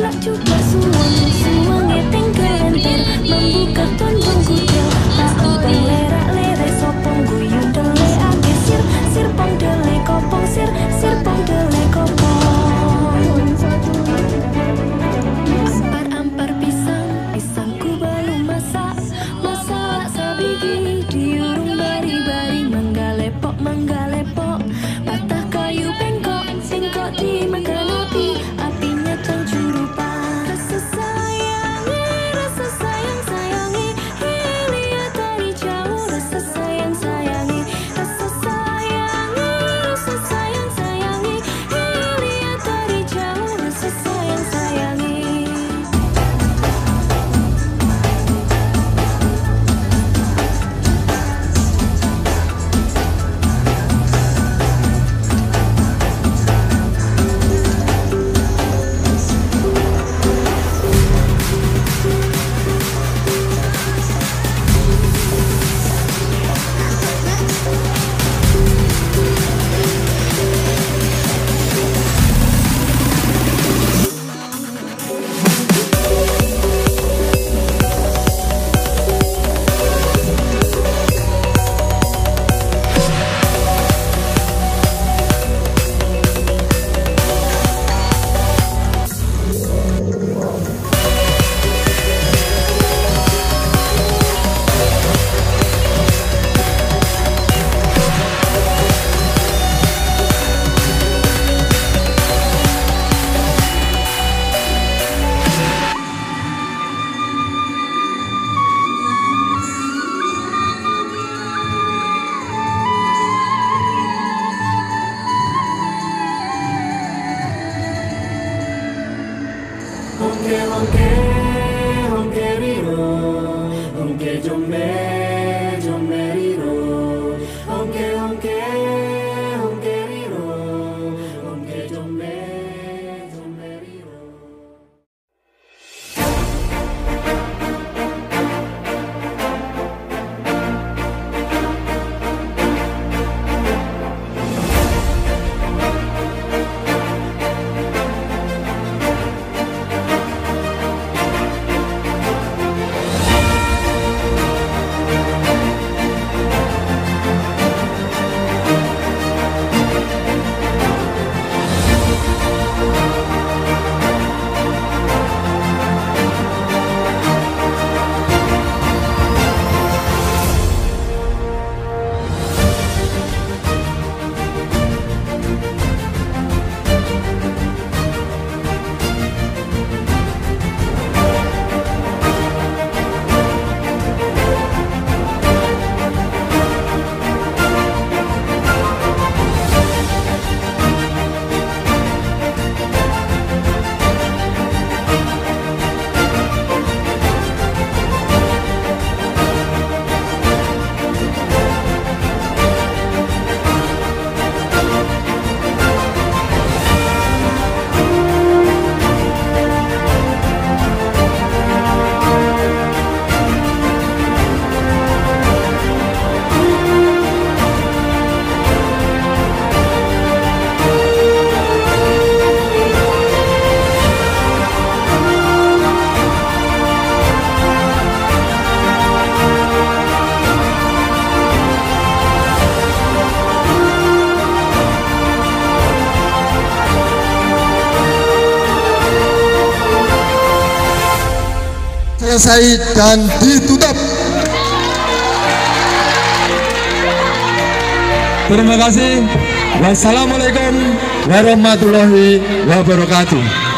Plot juga sulit aunque, aunque, aunque vivo, aunque yo me Selesai dan ditutup. Terima kasih. Wassalamualaikum warahmatullahi wabarakatuh.